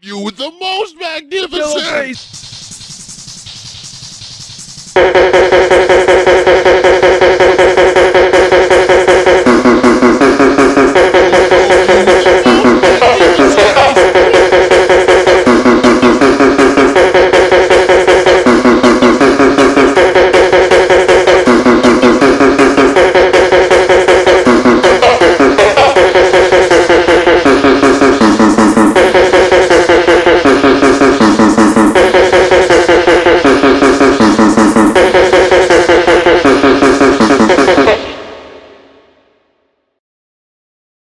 You with the most magnificent.